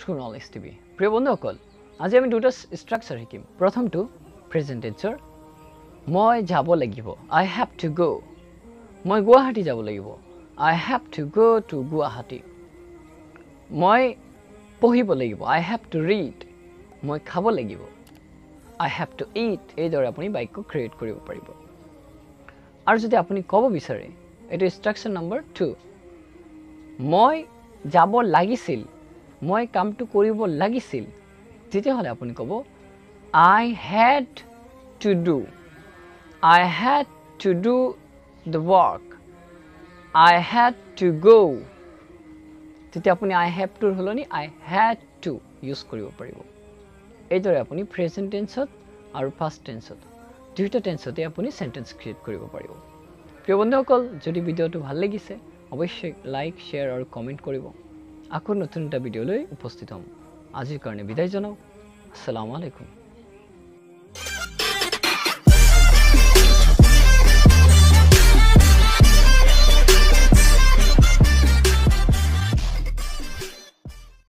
True knowledge TV প্ৰিয় বন্ধুসকল আজি আমি দুটা ষ্ট্ৰাকচাৰ শিকিম। প্ৰথমটো প্ৰেজেণ্ট টেন্সৰ মই যাব লাগিব। আই হেভ টু গ' মই গুৱাহাটী যাব লাগিব। I have to go' to Guwahati. মই পঢ়িব লাগিব। আই হেভ টু ৰিড মই খাব লাগিব। আই হেভ টু ইট এইদৰে আপুনি বাক্য ক্ৰিয়েট কৰিব পাৰিব। আৰু যদি আপুনি ক'ব বিচাৰে এইটো ষ্ট্ৰাকচাৰ নম্বৰ টু মই যাব লাগিছিল। মই কামটো কৰিব লাগিছিল তেতিয়াহ'লে আপুনি ক'ব I had to do I had to do the work I had to go' তেতিয়া আপুনি আই হেভ টুৰ সলনি আই হেড টু ইউজ কৰিব পাৰিব। এইদৰে আপুনি প্ৰেজেণ্ট টেন্সত আৰু ফাৰ্ষ্ট টেন্সত দুয়োটা টেন্সতে আপুনি চেণ্টেন্স ক্ৰিয়েট কৰিব পাৰিব। প্ৰিয় বন্ধুসকল যদি ভিডিঅ'টো ভাল লাগিছে অৱশ্যে লাইক শ্বেয়াৰ আৰু কমেণ্ট কৰিব। আকৌ নতুন এটা ভিডিঅ'লৈ উপস্থিত হ'ম। আজিৰ কাৰণে বিদায় জনাওঁ। আসসালামু আলাইকুম।